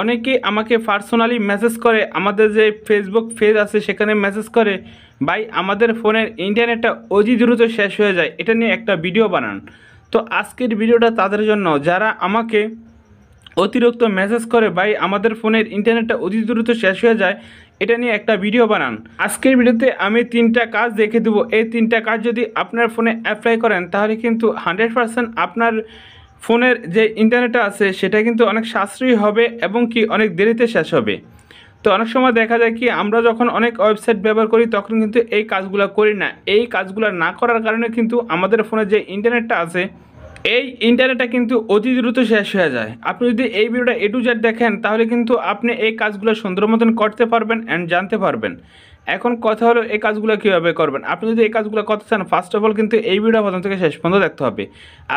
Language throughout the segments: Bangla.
অনেকে আমাকে পার্সোনালি মেসেজ করে, আমাদের যে ফেসবুক পেজ আছে সেখানে মেসেজ করে, ভাই, আমাদের ফোনের ইন্টারনেটটা অতি দ্রুত শেষ হয়ে যায়। এটা নিয়ে একটা ভিডিও বানান। তো আজকের ভিডিওটা তাদের জন্য। যারা আমাকে অতিরিক্ত মেসেজ করে, ভাই, আমাদের ফোনের ইন্টারনেটটা অতি দ্রুত শেষ হয়ে যায়, এটা নিয়ে একটা ভিডিও বানান। আজকের ভিডিওতে আমি তিনটা কাজ দেখে দেবো। এই তিনটা কাজ যদি আপনার ফোনে অ্যাপ্লাই করেন, তাহলে কিন্তু হান্ড্রেড পারসেন্ট আপনার ফোনের যে ইন্টারনেটটা আছে, সেটা কিন্তু অনেক সাশ্রয়ী হবে এবং কি অনেক দেরিতে শেষ হবে। তো অনেক সময় দেখা যায় কি, আমরা যখন অনেক ওয়েবসাইট ব্যবহার করি, তখন কিন্তু এই কাজগুলো করি না। এই কাজগুলো না করার কারণে কিন্তু আমাদের ফোনে যে ইন্টারনেটটা আছে, এই ইন্টারনেটটা কিন্তু অতি দ্রুত শেষ হয়ে যায়। আপনি যদি এই ভিডিওটা এ টু জেড দেখেন, তাহলে কিন্তু আপনি এই কাজগুলো সুন্দর মতন করতে পারবেন অ্যান্ড জানতে পারবেন। এখন কথা হলো এই কাজগুলো কীভাবে করবেন? আপনি যদি এই কাজগুলো করতে চান ফার্স্ট অফ অল কিন্তু এই ভিডিও প্রথম থেকে শেষ পর্যন্ত দেখতে হবে।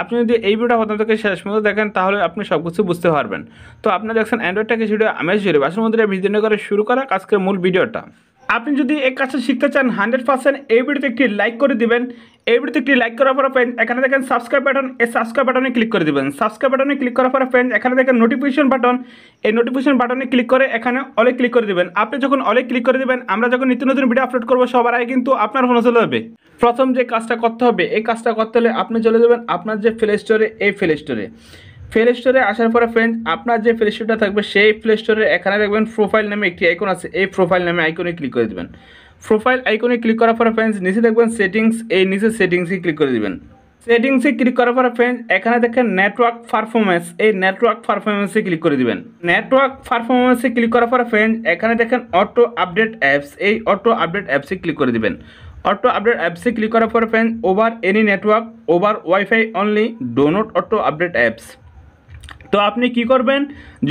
আপনি যদি এই ভিডিও প্রথম থেকে শেষ পর্যন্ত দেখেন, তাহলে আপনি সব কিছু বুঝতে পারবেন। তো আপনি দেখছেন অ্যান্ড্রয়েডটা কিছু ভিডিও আমি জুড়ে আসলে মধ্যে ভিডিও করে শুরু করা, আজকের মূল ভিডিওটা আপনি যদি এই কাজটা শিখতে চান হান্ড্রেড পার্সেন্ট এই ভিডিওতে একটি লাইক করে দিবেন। এই ভিডিওতে একটি লাইক করার পরে ফ্রেন্ড এখানে দেখেন সাবস্ক্রাইব বাটন এই সাবস্ক্রাইব বাটনে ক্লিক করে দিবেন। সাবস্ক্রাইব বাটনে ক্লিক করার পরে ফ্রেন্ড এখানে দেখেন নোটিফিকেশন বাটন এই নোটিফিকেশন বাটনে ক্লিক করে এখানে অলে ক্লিক করে দিবেন। আপনি যখন অলে ক্লিক করে দিবেন, আমরা যখন নিত্য নতুন ভিডিও আপলোড করব, সবার আগে কিন্তু আপনার ফোনে চলে যাবে। প্রথম যে কাজটা করতে হবে, এই কাজটা করতে হলে আপনি চলে যাবেন আপনার যে প্লে স্টোরে এই প্লে স্টোরে প্লে স্টোরে আসার পরে ফ্রেন্ড আপনার যে প্লে স্টোরটা থাকবে, সেই প্লে স্টোরে এখানে দেখবেন প্রোফাইল নামে একটি আইকন আছে। এই প্রোফাইল নামে আইকনে ক্লিক করে দেবেন। প্রোফাইল আইকনে ক্লিক করার পরে ফ্রেন্ডস নিচে দেখবেন সেটিংস এই নিচে সেটিংসে ক্লিক করে দিবেন। সেটিংসে ক্লিক করার পরে ফ্রেন্ডস এখানে দেখেন নেটওয়ার্ক পারফরমেন্স এই নেটওয়ার্ক পারফরমেন্সে ক্লিক করে দিবেন। নেটওয়ার্ক পারফরমেন্সে ক্লিক করার পরে ফ্রেন্ডস এখানে দেখেন অটো আপডেট অ্যাপস এই অটো আপডেট অ্যাপসে ক্লিক করে দিবেন। অটো আপডেট অ্যাপসে ক্লিক করার পরে friend over any network over wifi only do not auto update apps তো আপনি কি করবেন?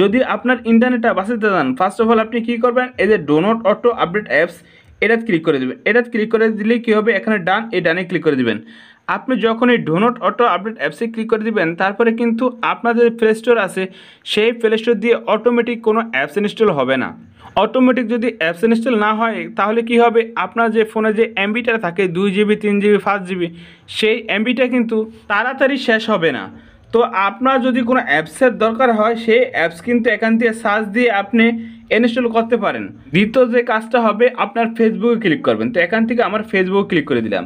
যদি আপনার ইন্টারনেটটা বাঁচাতে চান ফার্স্ট অফ অল আপনি কি করবেন? এই যে ডোনট অটো আপডেট অ্যাপস এটাতে ক্লিক করে দেবেন। এটাতে ক্লিক করে দিলে কী হবে? এখানে ডান এই ডানে ক্লিক করে দিবেন। আপনি যখন এই ডোনট অটো আপডেট অ্যাপসে ক্লিক করে দিবেন, তারপরে কিন্তু আপনাদের প্লে স্টোর আছে, সেই প্লে স্টোর দিয়ে অটোমেটিক কোনো অ্যাপস ইনস্টল হবে না। অটোমেটিক যদি অ্যাপস ইনস্টল না হয়, তাহলে কি হবে? আপনার যে ফোনে যে এমবিটা থাকে, দুই জিবি তিন জিবি পাঁচ জিবি সেই এমবিটা কিন্তু তাড়াতাড়ি শেষ হবে না। তো আপনার যদি কোনো অ্যাপসের দরকার হয়, সেই অ্যাপস কিন্তু এখান থেকে সার্চ দিয়ে আপনি ইনস্টল করতে পারেন। দ্বিতীয় যে কাজটা হবে, আপনার ফেসবুকে ক্লিক করবেন। তো এখান থেকে আমার ফেসবুকে ক্লিক করে দিলাম।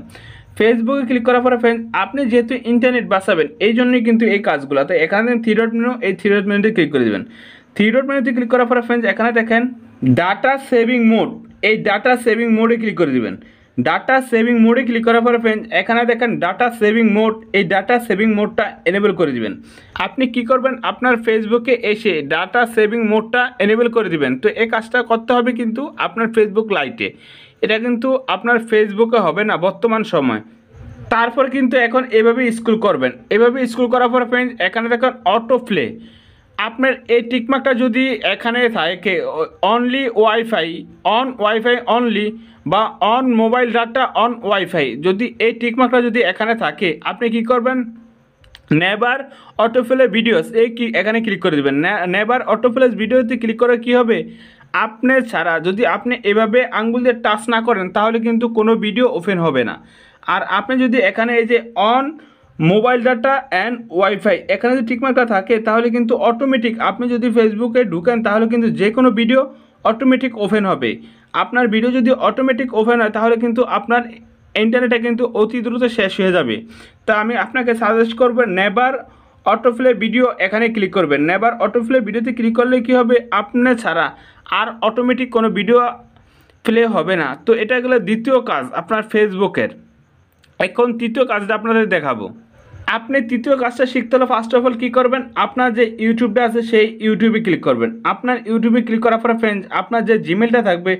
ফেসবুকে ক্লিক করার পরে ফ্রেন্ড আপনি যেহেতু ইন্টারনেট বাঁচাবেন, এই জন্যই কিন্তু এই কাজগুলো। তো এখানে থ্রি ডট মেনু এই থ্রি ডট মেনুতে ক্লিক করে দেবেন। থ্রি ডট মেনুতে ক্লিক করার পরে ফ্রেন্ডস এখানে দেখেন ডাটা সেভিং মোড এই ডাটা সেভিং মোডে ক্লিক করে দিবেন। ডাটা সেভিং মোডে ক্লিক করার পরে ফ্রেন্ড এখানে দেখেন ডাটা সেভিং মোড এই ডাটা সেভিং মোডটা এনেবল করে দিবেন। আপনি কি করবেন? আপনার ফেসবুকে এসে ডাটা সেভিং মোডটা এনেবল করে দিবেন। তো এই কাজটা করতে হবে কিন্তু আপনার ফেসবুক লাইটে এটা কিন্তু আপনার ফেসবুকে হবে না, বর্তমান সময়। তারপর কিন্তু এখন এভাবে স্কুল করবেন। এভাবে স্কুল করার পরে ফ্রেন্ড এখানে দেখেন অটো প্লে আপনার এই টিকমার্কটা যদি এখানে থাকে only wifi on wifi only বা on mobile data on wifi যদি এই টিকমার্কটা যদি এখানে থাকে, আপনি কি করবেন? নেবার অটোফেলে ভিডিওস এই কি, এখানে ক্লিক করে দেবেন। নেবার অটোফেলেস ভিডিওতে ক্লিক করে কি হবে? আপনি ছাড়া, যদি আপনি এভাবে আঙ্গুল দিয়ে টাচ না করেন, তাহলে কিন্তু কোনো ভিডিও ওপেন হবে না। আর আপনি যদি এখানে এই যে on mobile data and wifi এখানে যদি ঠিকমার্কটা থাকে, তাহলে কিন্তু অটোমেটিক আপনি যদি ফেসবুকে ঢুকেন, তাহলে কিন্তু যে কোনো ভিডিও অটোমেটিক ওপেন হবে। আপনার ভিডিও যদি অটোমেটিক ওপেন হয়, তাহলে কিন্তু আপনার ইন্টারনেটে কিন্তু অতি দ্রুত শেষ হয়ে যাবে। তা আমি আপনাকে সাজেস্ট করব নেবার অটোপ্লে ভিডিও এখানে ক্লিক করবেন। নেবার অটোপ্লে ভিডিওতে ক্লিক করলে কি হবে? আপনার ছাড়া আর অটোমেটিক কোনো ভিডিও প্লে হবে না। তো এটা গেলো দ্বিতীয় কাজ আপনার ফেসবুকের এখন তৃতীয় কাজটা আপনাদের দেখাবো। আপনি তৃতীয় কাজটা শিখতে হলে ফার্স্ট অফ অল কী করবেন? আপনার যে ইউটিউবটা আছে, সেই ইউটিউবে ক্লিক করবেন। আপনার ইউটিউবে ক্লিক করার পরে ফ্রেন্ডস আপনার যে জিমেলটা থাকবে,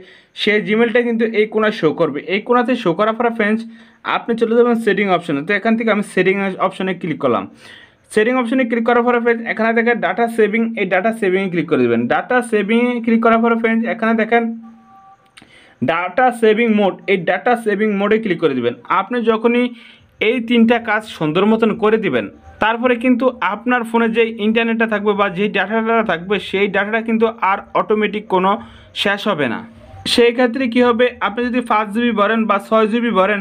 সেই জিমেলটা কিন্তু এই কোনায় শো করবে। এই কোনাতে শো করার পরে ফ্রেন্ডস আপনি চলে যাবেন সেটিং অপশনে তো এখান থেকে আমি সেটিং অপশনে ক্লিক করলাম। সেটিং অপশনে ক্লিক করার পরে ফ্রেন্ডস এখানে দেখেন ডাটা সেভিং এই ডাটা সেভিংয়ে ক্লিক করে দেবেন। ডাটা সেভিংয়ে ক্লিক করার পরে ফ্রেন্ডস এখানে দেখেন ডাটা সেভিং মোড এই ডাটা সেভিং মোডে ক্লিক করে দিবেন। আপনি যখনই এই তিনটা কাজ সুন্দর মতন করে দিবেন। তারপরে কিন্তু আপনার ফোনে যে ইন্টারনেটটা থাকবে বা যেই ডাটাটা থাকবে, সেই ডাটাটা কিন্তু আর অটোমেটিক কোনো শেষ হবে না। সেই ক্ষেত্রে কী হবে, আপনি যদি পাঁচ জিবি ভরেন বা ছয় জিবি ভরেন,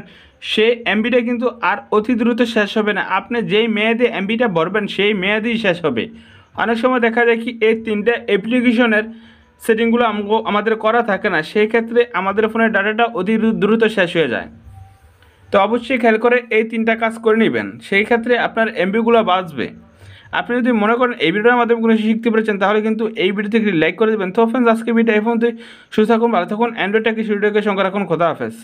সেই এমবিটা কিন্তু আর অতি দ্রুত শেষ হবে না। আপনি যেই মেয়াদে এমবিটা ভরবেন, সেই মেয়াদেই শেষ হবে। অনেক সময় দেখা যায় কি, এই তিনটে অ্যাপ্লিকেশনের সেটিংগুলো আমাদের করা থাকে না। সেই ক্ষেত্রে আমাদের ফোনের ডাটাটা অতি দ্রুত শেষ হয়ে যায়। তো অবশ্যই খেয়াল করে এই তিনটা কাজ করে নেবেন। সেই ক্ষেত্রে আপনার এমবিগুলো বাঁচবে আপনি যদি মনে করেন এই ভিডিওর মাধ্যমে কোনো শিখতে পেরেছেন, তাহলে কিন্তু এই ভিডিওতে লাইক করে দেবেন। তো ফ্রেন্ডস আজকে ভিডিও এই পর্যন্ত সুস্থ থাকুন, ভালো থাকুন। অ্যান্ড্রয়েডটাকে ভিডিওকে সঙ্গে রাখুন। খোদা হাফেজ।